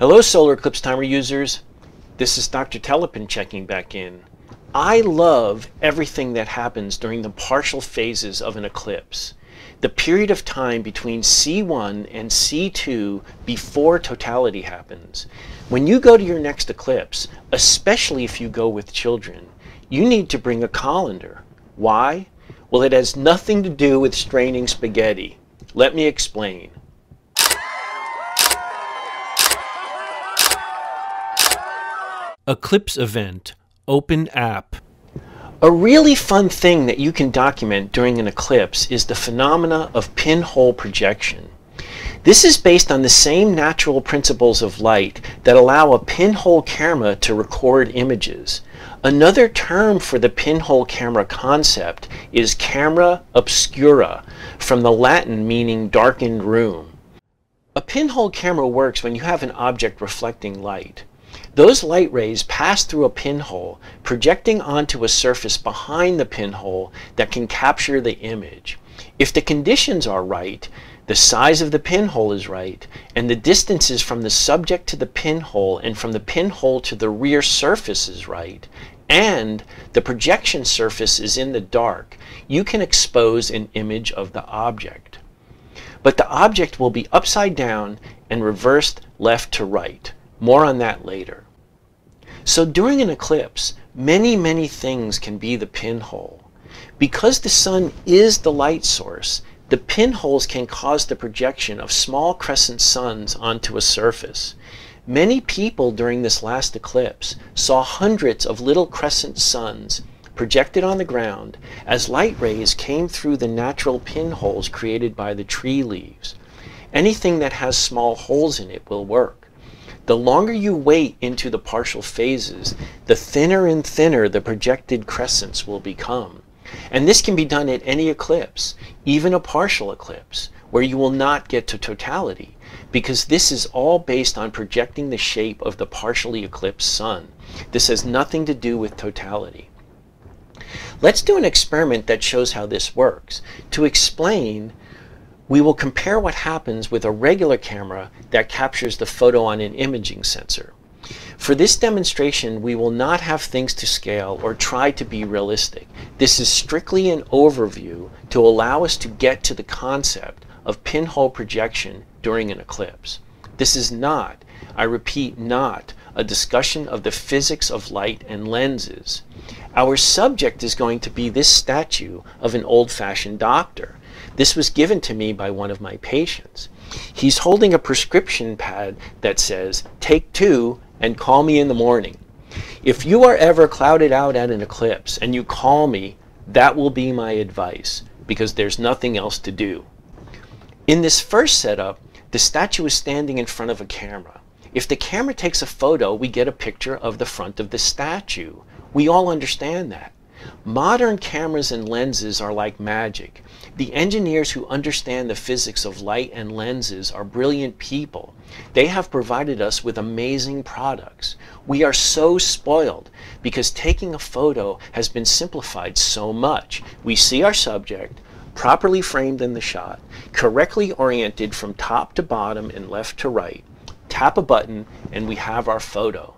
Hello Solar Eclipse Timer users. This is Dr. Telepun checking back in. I love everything that happens during the partial phases of an eclipse. The period of time between C1 and C2 before totality happens. When you go to your next eclipse, especially if you go with children, you need to bring a colander. Why? Well, it has nothing to do with straining spaghetti. Let me explain. Eclipse Event Open App a really fun thing that you can document during an eclipse is the phenomena of pinhole projection. This is based on the same natural principles of light that allow a pinhole camera to record images. Another term for the pinhole camera concept is camera obscura, from the Latin meaning darkened room. A pinhole camera works when you have an object reflecting light. Those light rays pass through a pinhole, projecting onto a surface behind the pinhole that can capture the image. If the conditions are right, the size of the pinhole is right, and the distances from the subject to the pinhole and from the pinhole to the rear surface is right, and the projection surface is in the dark, you can expose an image of the object. But the object will be upside down and reversed left to right. More on that later. So during an eclipse, many, many things can be the pinhole. Because the sun is the light source, the pinholes can cause the projection of small crescent suns onto a surface. Many people during this last eclipse saw hundreds of little crescent suns projected on the ground as light rays came through the natural pinholes created by the tree leaves. Anything that has small holes in it will work. The longer you wait into the partial phases, the thinner and thinner the projected crescents will become. And this can be done at any eclipse, even a partial eclipse, where you will not get to totality because this is all based on projecting the shape of the partially eclipsed sun. This has nothing to do with totality. Let's do an experiment that shows how this works. To explain, we will compare what happens with a regular camera that captures the photo on an imaging sensor. For this demonstration, we will not have things to scale or try to be realistic. This is strictly an overview to allow us to get to the concept of pinhole projection during an eclipse. This is not, I repeat, not a discussion of the physics of light and lenses. Our subject is going to be this statue of an old-fashioned doctor. This was given to me by one of my patients. He's holding a prescription pad that says, take two and call me in the morning. If you are ever clouded out at an eclipse and you call me, that will be my advice because there's nothing else to do. In this first setup, the statue is standing in front of a camera. If the camera takes a photo, we get a picture of the front of the statue. We all understand that. Modern cameras and lenses are like magic. The engineers who understand the physics of light and lenses are brilliant people. They have provided us with amazing products. We are so spoiled because taking a photo has been simplified so much. We see our subject, properly framed in the shot, correctly oriented from top to bottom and left to right, tap a button and we have our photo.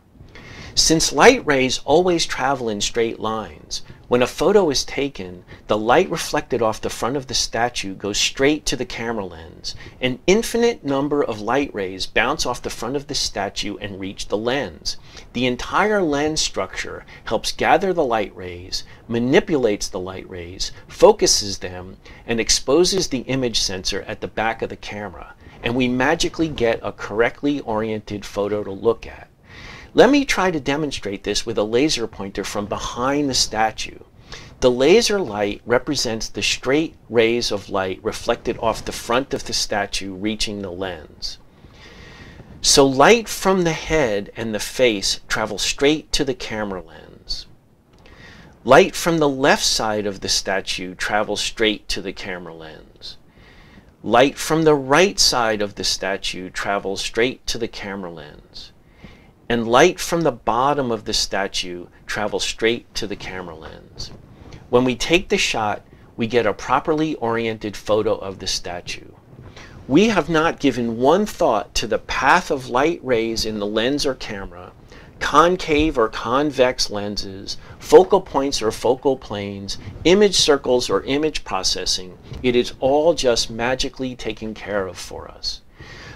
Since light rays always travel in straight lines, when a photo is taken, the light reflected off the front of the statue goes straight to the camera lens. An infinite number of light rays bounce off the front of the statue and reach the lens. The entire lens structure helps gather the light rays, manipulates the light rays, focuses them, and exposes the image sensor at the back of the camera. And we magically get a correctly oriented photo to look at. Let me try to demonstrate this with a laser pointer from behind the statue. The laser light represents the straight rays of light reflected off the front of the statue reaching the lens. So light from the head and the face travels straight to the camera lens. Light from the left side of the statue travels straight to the camera lens. Light from the right side of the statue travels straight to the camera lens and light from the bottom of the statue travels straight to the camera lens. When we take the shot, we get a properly oriented photo of the statue. we have not given one thought to the path of light rays in the lens or camera, concave or convex lenses, focal points or focal planes, image circles or image processing. It is all just magically taken care of for us.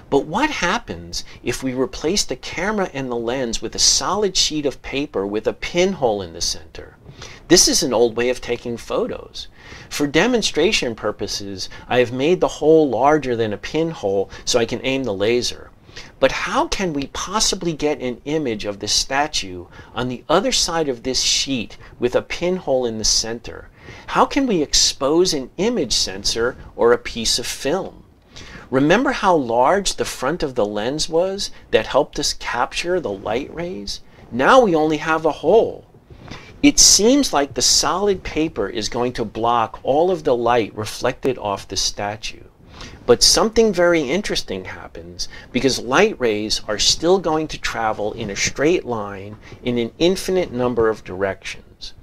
But what happens if we replace the camera and the lens with a solid sheet of paper with a pinhole in the center? This is an old way of taking photos. For demonstration purposes, I have made the hole larger than a pinhole so I can aim the laser. But how can we possibly get an image of the statue on the other side of this sheet with a pinhole in the center? How can we expose an image sensor or a piece of film? Remember how large the front of the lens was that helped us capture the light rays? Now we only have a hole. It seems like the solid paper is going to block all of the light reflected off the statue. But something very interesting happens because light rays are still going to travel in a straight line in an infinite number of directions.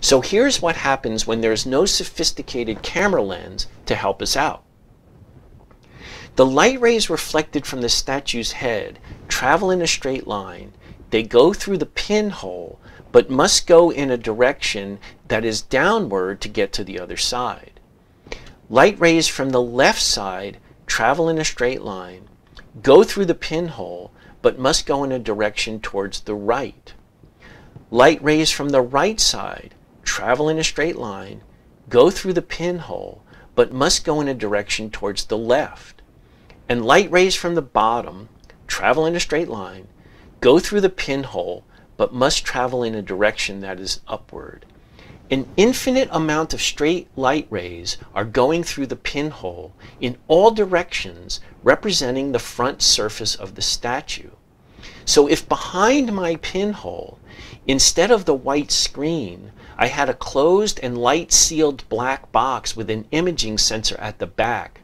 So here's what happens when there's no sophisticated camera lens to help us out. The light rays reflected from the statue's head travel in a straight line. They go through the pinhole, but must go in a direction that is downward to get to the other side. Light rays from the left side travel in a straight line, go through the pinhole, but must go in a direction towards the right. Light rays from the right side travel in a straight line, go through the pinhole, but must go in a direction towards the left and light rays from the bottom travel in a straight line, go through the pinhole, but must travel in a direction that is upward. An infinite amount of straight light rays are going through the pinhole in all directions, representing the front surface of the statue. So if behind my pinhole, instead of the white screen, I had a closed and light sealed black box with an imaging sensor at the back,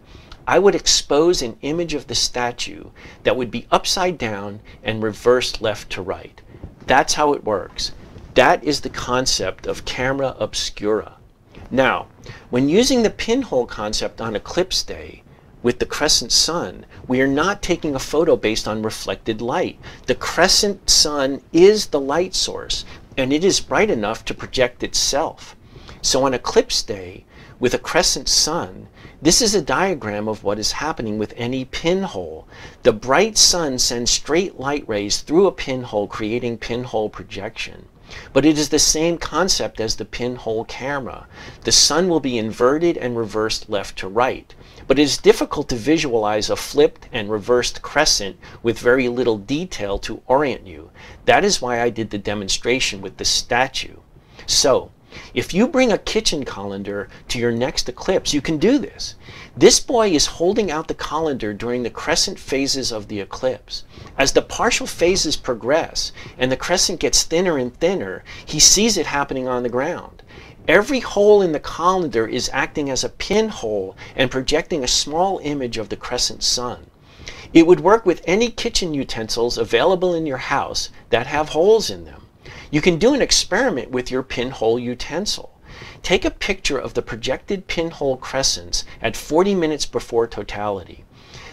I would expose an image of the statue that would be upside down and reversed left to right. That's how it works. That is the concept of camera obscura. Now, when using the pinhole concept on eclipse day with the crescent sun, we are not taking a photo based on reflected light. The crescent sun is the light source, and it is bright enough to project itself. So on eclipse day, with a crescent sun, this is a diagram of what is happening with any pinhole. The bright sun sends straight light rays through a pinhole, creating pinhole projection. But it is the same concept as the pinhole camera. The sun will be inverted and reversed left to right. But it is difficult to visualize a flipped and reversed crescent with very little detail to orient you. That is why I did the demonstration with the statue. So, if you bring a kitchen colander to your next eclipse, you can do this. This boy is holding out the colander during the crescent phases of the eclipse. As the partial phases progress and the crescent gets thinner and thinner, he sees it happening on the ground. Every hole in the colander is acting as a pinhole and projecting a small image of the crescent sun. It would work with any kitchen utensils available in your house that have holes in them. You can do an experiment with your pinhole utensil. Take a picture of the projected pinhole crescents at 40 minutes before totality.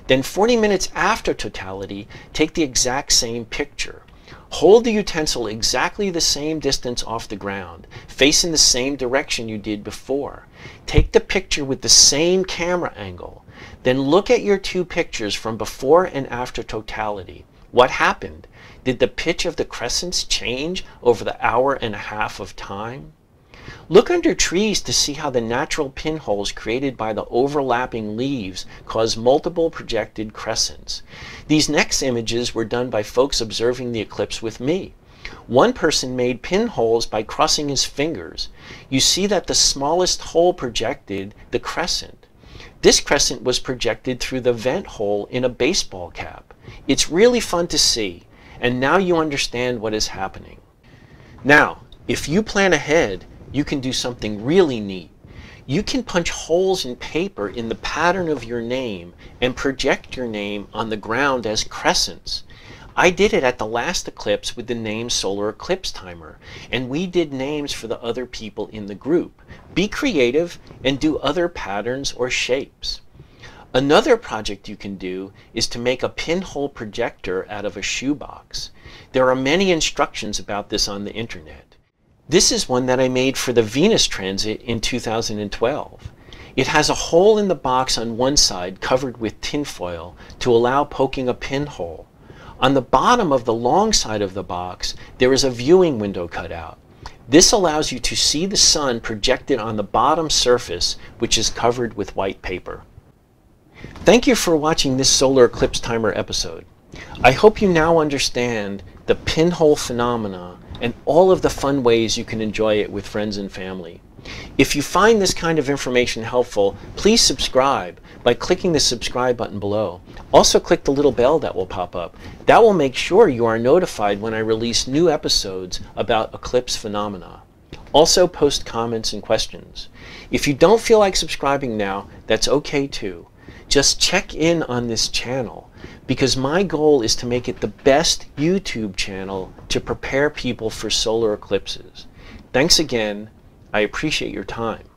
Then 40 minutes after totality, take the exact same picture. Hold the utensil exactly the same distance off the ground, face in the same direction you did before. Take the picture with the same camera angle. Then look at your two pictures from before and after totality. What happened? Did the pitch of the crescents change over the hour and a half of time? Look under trees to see how the natural pinholes created by the overlapping leaves cause multiple projected crescents. These next images were done by folks observing the eclipse with me. One person made pinholes by crossing his fingers. You see that the smallest hole projected the crescent. This crescent was projected through the vent hole in a baseball cap. It's really fun to see. And now you understand what is happening. Now, if you plan ahead, you can do something really neat. You can punch holes in paper in the pattern of your name and project your name on the ground as crescents. I did it at the last eclipse with the name Solar Eclipse Timer, and we did names for the other people in the group. Be creative and do other patterns or shapes. Another project you can do is to make a pinhole projector out of a shoebox. There are many instructions about this on the internet. This is one that I made for the Venus transit in 2012. It has a hole in the box on one side covered with tinfoil to allow poking a pinhole. On the bottom of the long side of the box, there is a viewing window cut out. This allows you to see the sun projected on the bottom surface, which is covered with white paper. Thank you for watching this solar eclipse timer episode. I hope you now understand the pinhole phenomena and all of the fun ways you can enjoy it with friends and family. If you find this kind of information helpful, please subscribe by clicking the subscribe button below. Also click the little bell that will pop up. That will make sure you are notified when I release new episodes about eclipse phenomena. Also post comments and questions. If you don't feel like subscribing now, that's okay too just check in on this channel because my goal is to make it the best YouTube channel to prepare people for solar eclipses. Thanks again. I appreciate your time.